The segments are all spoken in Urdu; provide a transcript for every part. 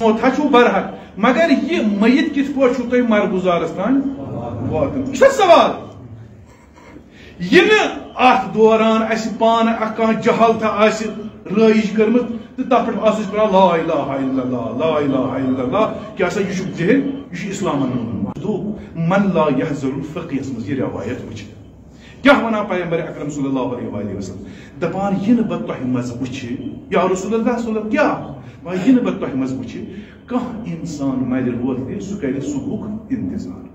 موتھا چھو برحق. مگر یہ میت کس پہ چھو تھی مرگزارس تان؟ واتن یہ سوال؟ یہ ات دوران اس پان کھانا جہالتہ آس رائج کرمت تو تر پہ آس پہ لا الہ الا اللہ لا الہ الا اللہ کیا سا یہ ذہن، یہ اسلام دو من لا يحذر الفقیس مز یہ روایت وچ کیا ونا پیغمبر اکرم صلی اللہ علیہ وآلہ وسلم؟ دپان یہ بہ تہ مز وچھ، یا رسول اللہ صلی اللہ علیہ وسلم کیا یہ بہ تہ مز وچھ کانٛہہ انسان مر روزِ سُہ کرِ صبحُک انتظار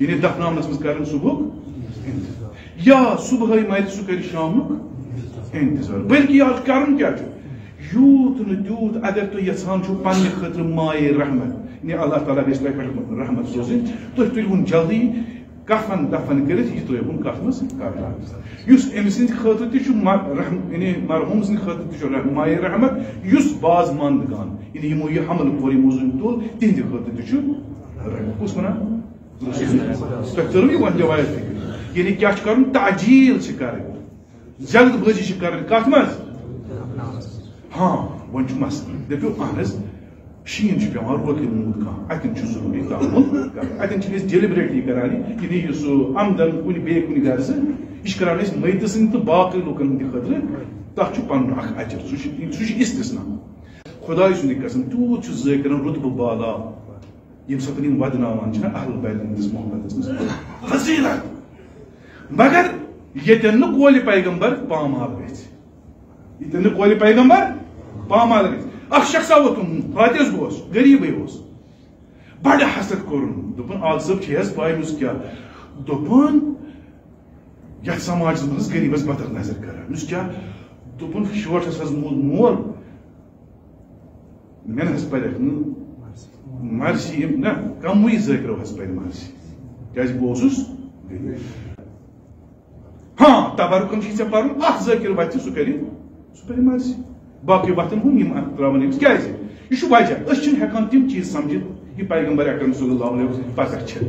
یعنی دفناونس مز کرن صبحُک انتظار یا صبح مر سُہ کرِ شامُک انتظار بلکہ آج کرن کیا یوت نہ تیوت اگر تُہۍ یژھان چھُو پننہِ خٲطرٕ مایے رحمت یعنی اللہ تعالیٰ تۄہہِ پٮ۪ٹھ رحمت سوزٕنۍ تُہۍ تُلۍہوٗن جلدی کفن، دفن کٔرِتھ، یہِ ترٛٲوہوٗن کتھ منٛز کرنہٕ یُس أمۍ سٕنٛدِ خٲطرٕ تہِ چھُ رحم یعنی مرحوٗم سٕنٛدِ خٲطرٕ تہِ چھُ مایے رحمت، یُس باز مند گان۔ یعنی یِمو یہِ حملہٕ کوٚر یِمو زن تُل، تِہنٛدِ خٲطرٕ تہِ چھُ رحمت کُس ونان؟ تۄہہِ تٔرو یہِ وۄنۍ جوایت فکر۔ یعنی کیٛاہ چھُ کرُن؟ تعجیل چھِ کرٕنۍ۔ جلد بٲزی چھِ کرٕنۍ کتھ منٛز؟ ہاں وۄنۍ چھُ مسلہٕ۔ دٔپِو اہن حظ شین چھ پیوان روکن مود کھانا اتن چھ ضروری تعامل کرنا اتن چھ اس ڈیلیبریٹلی کران یعنی یہ سو آمدن کن بے کن گھر سے یہ کران اس میت سن تو باقی لوکن ہند خاطر تک چھ پن اخ اجر سہ چھ استثنا خدا سند قسم تیوت چھ زے کران رتبہ بالا یم ساتن یم ودناوان چھ اہل بیت ہندس محبت مز فضیلت مگر یتن نہ کول پیغمبر پامال گژھِ یتن نہ کول پیغمبر پامال گژھِ اخ شخص ووتن فاتحس گوس غریبے اوس. بڑ حسد کورن. دپن آگ صٲب چھ حظ پاے مس کیا دپن یتھ سماجس منٛز غریبس بدل نظر کران. مس کیا دپن شوٹس حظ مول مول. مےٚ حظ پرٮ۪کھ نہٕ مرسی نہ کمٕے ذٲکرو حظ پرِ مرسی کیازِ بہٕ اوسُس ہاں تبرکن چھی ژےٚ پرُن، اکھ ذٲکر وتھِ سُہ کرِ، سُہ پرِ مرسی باقی وتن ہوں یم تراون أمس کیازِ؟ یہ چھُ وجہ أسۍ چھِنہٕ ہٮ۪کان تِم چیٖز سمجھِتھ یہِ پیغمبر اکرم صلی اللہ علیہ وسلم پتہ چھِ.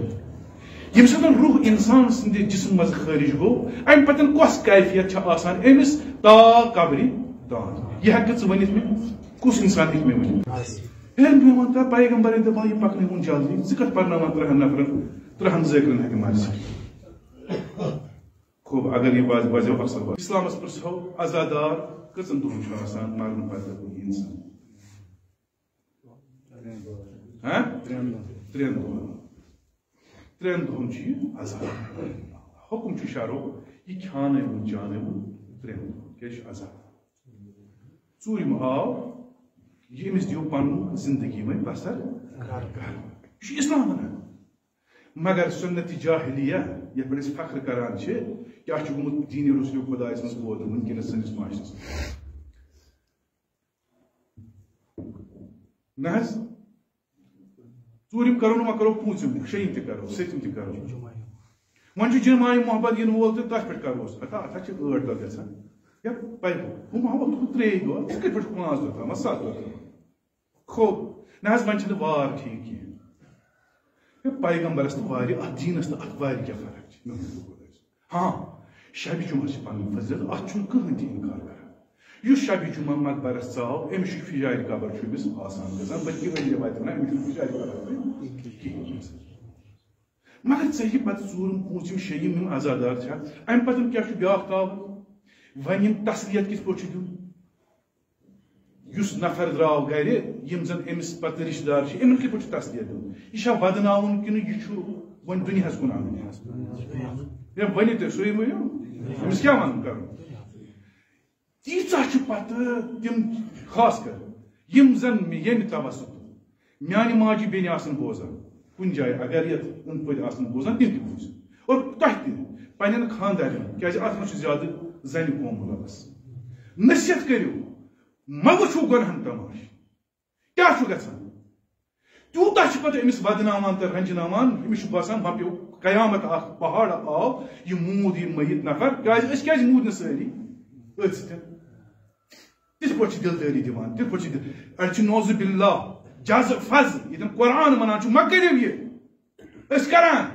ییٚمہِ ساتہٕ روح انسان سٕنٛدِ جسم منٛز خٲرج گوٚو امہِ پتہٕ کۄس کیفیت چھِ آسان أمِس؟ تا قبرِ تان یہِ ہٮ۪کہٕ ژٕ ؤنِتھ مےٚ؟ کُس انسان ہیٚکہِ مےٚ ؤنِتھ؟ ییٚلہِ مےٚ ووٚن تۄہہِ پیغمبرن دپان یہِ پکنٲوُن جلدی. ژٕ کتھ پرناوان ترٛہن نفرن؟ ترٛہن ذٲکرن ہٮ۪کہِ مرضی خوب اگر یہ بات بجو اصل بات اسلامس پرسو ازادار کٔژن دۄہن چھُ آسان مرنہٕ پتہٕ کُنہِ انسان ترٛٮ۪ن دۄہن ترٛٮ۪ن دۄہن چھُ یہِ عذاب حکم چھُ شرو یہِ کھیانٲوُن چانٲوُن ترٛٮ۪ن دۄہن کیٛازِ چھُ عذاب ژوٗرِم آو یہِ أمِس دِیِو پنُن زندگی وۄنۍ بسر کرُن یہِ چھُ اسلام ونان مگر سنت جاہلیہ یعنی یتھ پٮ۪ٹھ فخر کران چھِ، کیا چھُ گوٚمُت دیٖنہِ رسول خۄدایَس منٛز پٲدٕ وٕنکٮ۪نس سٲنِس معاشرس نہ ژوٗرِم کرو نہٕ وۄنۍ کرو پوٗژِم شیٚیِم تہِ کرو، سٔتِم تہِ کرو۔ وۄنۍ چھُ محبت یِنہٕ وول تہٕ تتھ پٮ۪ٹھ کروس اتا اتھا چھِ ٲٹھ دۄہ گژھان یا پایہِ ہُہ محبت ہُہ ترٛیٚیہِ دۄہ ژٕ کِتھ پٲٹھۍ پانٛژھ دۄہ تھاوان سَتھ دۄہ تھاوان خوب نہ حظ وۄنۍ وار ٹھیٖک کینٛہہ Və Peyğəmbər var, dinəstə akvari kə fərq çi. Ha, şəbi cümə panın fəziləti at çün qıhın din inkar qara. Yüz şəbi cümə məqbərə sağ, emiş ki ficari qabır çübüz asan qazan, bəlkə bir rivayətlə emiş ki ficari qabır. Məgər səhi pətə zurum punçim şeyim mim azadar çə. Əm pətəm kə şu biaq tav. Vənim təsliyət kis poçudum. یُس نفر درٛاو گرِ یِم زن أمِس پتہٕ رشتہٕ دار چھِ یِمن کِتھ پٲٹھۍ چھُ تسلیت دیُن یہِ چھا ودناوُن کِنہٕ یہِ چھُ وۄنۍ دُنیاہس کُن انُن یا ؤنِو تُہۍ سُے ؤنِو أمِس کیٛاہ ونُن کرُن تیٖژاہ چھِ پتہٕ تِم خاص کر یِم زن ییٚمہِ توسط میانہِ ماجہِ بیٚنہِ آسن بوزان کُنہِ جایہِ اگر یتھ أنٛدۍ پٔکۍ آسن بوزان تِم تہِ بوٗزِو اور تۄہہِ تہِ پننٮ۪ن خاندارٮ۪ن کیٛازِ اتھ منٛز چھُ زیادٕ زنہِ قوم مُلوث نصیحت کٔرِو مہ وٕچھِو گۄنہن تماش کیٛاہ چھُ گژھان تیوٗتاہ چھِ پتہٕ أمِس ودناوان تہٕ رنجناوان أمِس چھُ باسان ما قیامت اکھ پہاڑ آو یہِ موٗد یہِ مٔیِت نفر کیٛازِ أسۍ کیٛازِ موٗد نہٕ سٲری أتھۍ سۭتۍ تِتھ پٲٹھۍ چھِ دِلدٲری دِوان تِتھ پٲٹھۍ چھِ اَڑِ چھِ نوزٕ بِاللہ جز فض ییٚتٮ۪ن قرآن ونان چھُ مہ کٔرِو یہِ أسۍ کران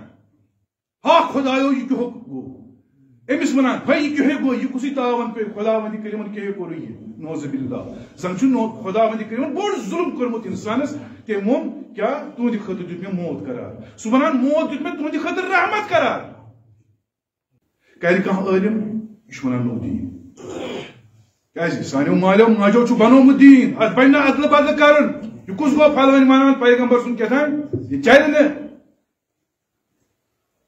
ہا خۄدایو یہِ کیُہُک گوٚو أمِس ونان ہے یہِ کیُہے گوٚو یہِ کُسٕے تاوان پیٚو خۄدا ونہِ کٔرِمن کیٛاہ کوٚرُے یہِ نوز باللہ زن چھ خدا وند کریم بوڑ ظلم کرمت انسانس تم کیا تہند خاطر دیت میں موت قرار سہ ونان موت دیت میں تہند خاطر رحمت قرار کر کھانا عالم یہ ونان نو دین کیازِ سانیو مالیو ماجو چھ بنومت دین ات بنہ ادل بدل کرن یہ کس گو پھلوان مانان پیغمبر سن کیتھان یہ چلہ نہ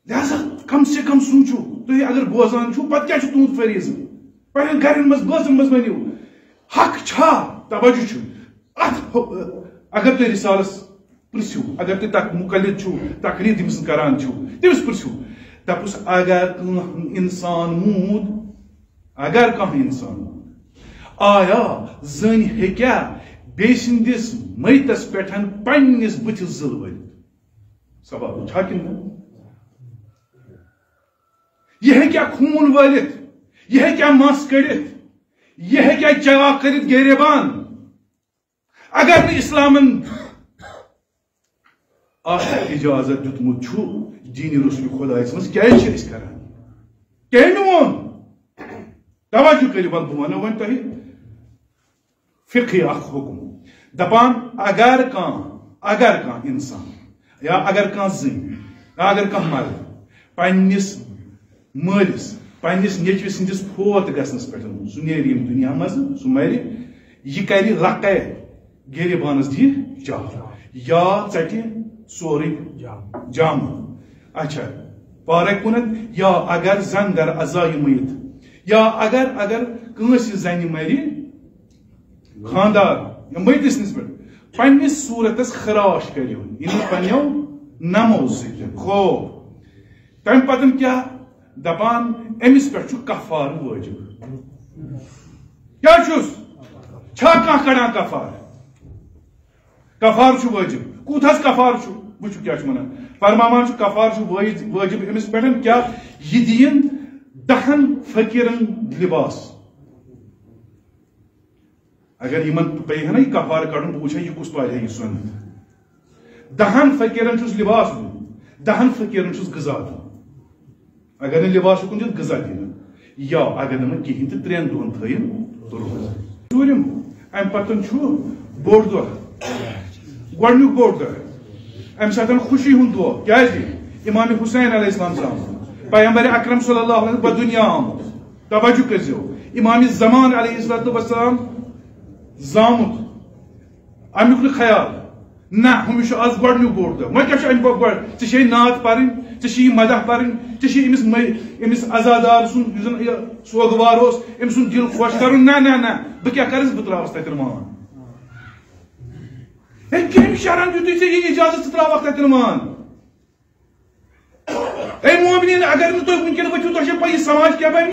لہذا کم سے کم سوچو تھی اگر بوزان چھو پتہ کیا تہد فریض پنن گرن مز بوزن مز ونیو حق چھا توجہ چھو۔ اچھا، ات اگر تھی رسالس پرسو اگر تھی تک مقلد چھو تقریر تمس کران چھو تمس پرسو دپس اگر انسان مود، اگر کانٛہہ انسان آیا زن ہیکیا بی سندس میتس پہ پنس بتس زل ورت سوال چھا کن یہ ہے کیا خون ولت یہ ہے کیا مس کڑت یہ ہے کیا چوا کرت گریبان۔ اگر نہ اسلام اجازت دیتمت چھو، دین رسول خدا مز کیا کران کیا نون توجہ کرو بل بہ ونو ون تہ فقہی اخ حکم۔ دپان، اگر کان اگر کان انسان، یا اگر کان زن، یا اگر کان مرد پنس مالس پنس نیچو سندس فوت گھنس پہ سہ نیر دنیا مز سہ مر یہ کر لقے گریبانس دی چاہ یا ٹھہ سوری جام اچھا پارک کنت یا اگر زن در ازائی میت یا اگر اگر کنس زن مری خاندار یا میتس نس پہ پنس صورتس خراش کرو یعنی پنو نمو خوف تم پتن کیا دپان امس پہ کفار واجب کیا چھس چھا کھانا کڑان کفار کفار واجب کوتھس کفار وچو کیا ونان فرمامان کفار واجب امس پہ کیا یہ دین دہن فقیرن لباس اگر یمن پہ نا یہ کفار کڑن بہ وچھا یہ کس پہ یہ سنت دہن فقیرن چھس لباس دہن فقیرن چھس غذا دون اگر نہ لباس کن دت غذا دین یا اگر نہ کہین تو ترین دون تھین روز ژوٗرِم امہِ پتن چھُ بوٚڑ دۄہ گۄڈنیُک بوٚڑ دۄہ امہِ ساتہٕ خوشی ہُنٛد دۄہ کیازِ جی؟ امام حسین علیہ السلام زامُت پیغمبر اکرم صلی اللہ علیہ وسلم دنیا آمُت توجہ کٔرزیو امام زمان علیہ السلام زامُت امیُک نہٕ خیال۔ نہ ہم آز گۄڈنیُک بوٚڑ دۄہ وۄنۍ کیٛاہ چھُ امہِ پتہٕ نعت پرٕنۍ، ژےٚ مدح پرٕنۍ، ژےٚ چھی عزادار سُنٛد سوگوار اوس، أمۍ سُنٛد دِل خۄش نہ نہ نہ، بہٕ کرس؟ بہٕ تراوس تتٮ۪ن مان ہے کٔمۍ شرن دیُتُے ژےٚ یہِ اِجازت مان اے مومنیٖن، اگر نہٕ تُہۍ وٕنکٮ۪ن ؤتھِو تۄہہِ چھو سماج کیٛاہ بنہِ؟